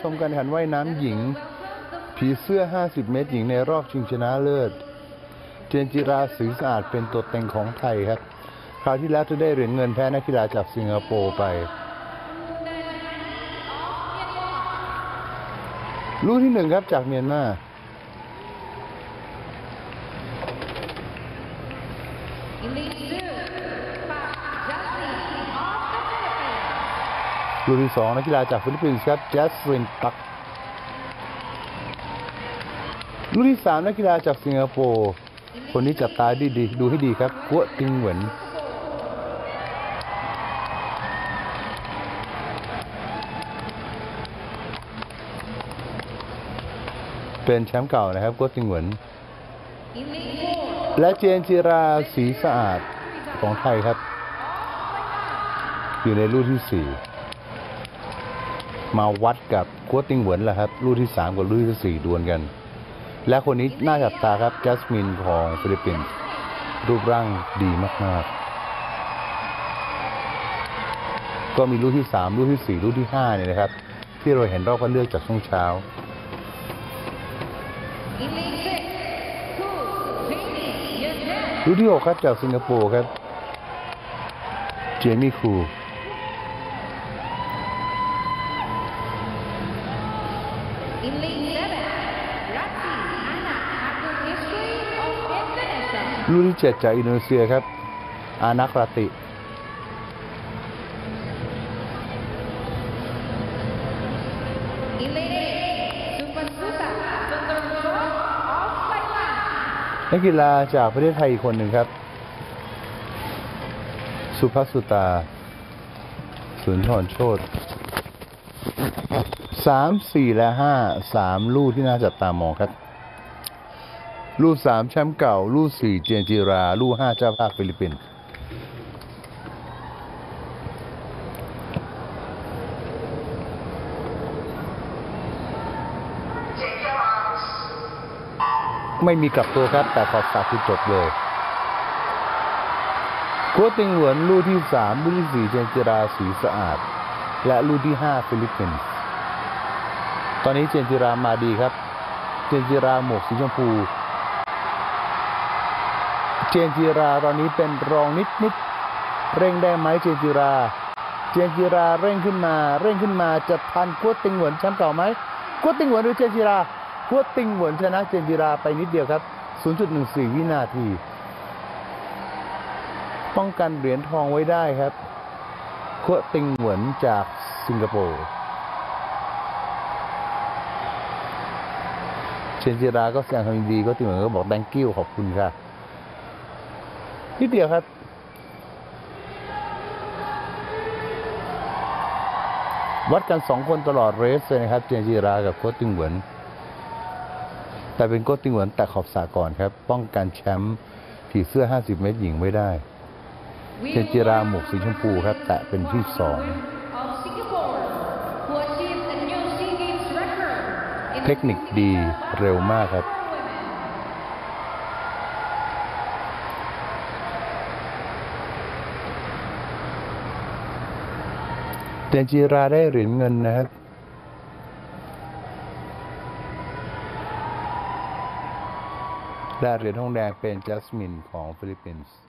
ชมการแข่งว่ายน้ำหญิง ผีเสื้อ 50 เมตรหญิงในรอบชิงชนะเลิศ เจนจิราศรีสะอาดเป็นตัวเต็งของไทยครับ คราวที่แล้วเธอได้เหรียญเงินแพ้นักกีฬาจากสิงคโปร์ไป ลูกที่หนึ่งครับจากเมียนมาลู กที่สองนักกีฬาจากฟิลิปปินส์ครับแจสรินตักลูกที่สามนักกีฬาจากสิงคโปร์คนนี้จับตาดีดีๆดูให้ดีครับกัวติงเหวินเป็นแชมป์เก่านะครับกัวติงเหวินและเจนจิราสีสะอาดของไทยครับ อยู่ในลู่ที่สี่ มาวัดกับกัวติงเหวินแหละครับรุ่นที่สามกับรุ่นที่สี่ดวลกัน และคนนี้น่าจับตาครับจัสมินของฟิลิปปินส์รูปร่างดีมากๆ ก็มีรุ่นที่สามรุ่นที่สี่รุ่นที่ห้าเนี่ยนะครับ ที่เราเห็นรอบคัดเลือกจากช่วงเช้ารุ่นที่หกครับจากสิงคโปร์ครับ เจมี่คู รุ่นที่เจ็ดจากอินโดนีเซียครับ อานักราติ นักกีฬาจากประเทศไทยอีกคนหนึ่งครับ สุภัสสุตา สุนทรโชต สามสี่และห้าสามลูกที่น่าจับตามองครับ ลูกสามแชมป์เก่า ลูกสี่เจนจิรา ลูกห้าเจ้าภาพฟิลิปปินส์ไม่มีกลับตัวครับ แตะขอบสระคือจบเลยกัวติงเหวินลู่ที่สามลู่ที่สี่เจนจิราสีสะอาด และลู่ที่ห้าฟิลิปปินส์ ตอนนี้เจนจิรามาดีครับ เจนจิราหมวกสีชมพู เจนจิราตอนนี้เป็นรองนิดนิดเร่งได้ไหมเจนจิรา เจนจิราเร่งขึ้นมา เร่งขึ้นมาจะทันกัวติงเหวินแชมป์เก่าไหมกัวติงหวนหรือเจนจิรากัวติงหวนชนะเจนจิราไปนิดเดียวครับ 0.14 วินาที ป้องกันเหรียญทองไว้ได้ครับกัวติงหวนจากสิงคโปร์เจ นจิราก็แสดงความยินดีก็ติงหวนก็บอก thank you ขอบคุณค่ะนิดเดียวครับวัดกันสองคนตลอดเรสเลยนะครับ เจนจิรากับโคติงเหวินแต่เป็นโคติงเหวินแต่ขอบสาก่อนครับ ป้องกันแชมป์ผีเสื้อ 50 เมตรหญิงไว้ได้ เจนจิราหมวกสีชมพูครับ แต่เป็นที่สอง เทคนิคดีเร็วมากครับ women. เจนจิราได้เหรียญเงินนะครับและเหรียญทองแดงเป็นจัสมินของฟิลิปปินส์